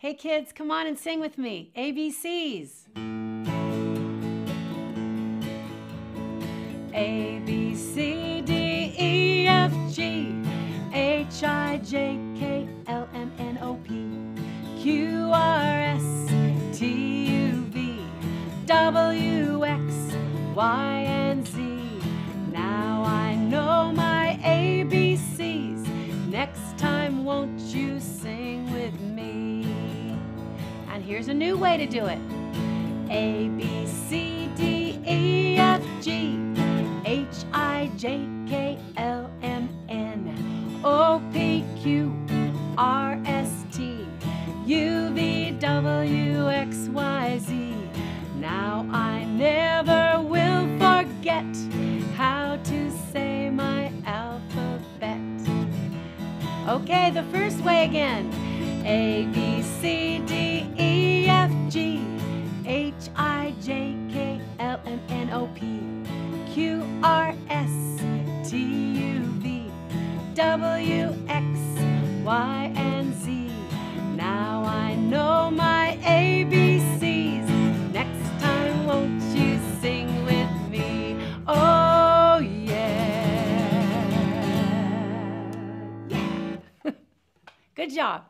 Hey kids, come on and sing with me. ABCs. A, B, C, D, E, F, G, H, I, J, K, L, M, N, O, P, Q, R, S, T, U, V, W, X, Y, and Z. Now I know my ABCs. Next time, won't you sing here's a new way to do it A, B, C, D, E, F, G, H, I, J, K, L, M, N, O, P, Q, R, S, T, U, V, W, X, Y, Z. Now I never will forget how to say my alphabet. Okay, the first way again. A, B, C, D, R, S, T, U, V, W, X, Y, and Z. Now I know my ABCs. Next time, won't you sing with me? Oh, yeah. Yeah. Good job.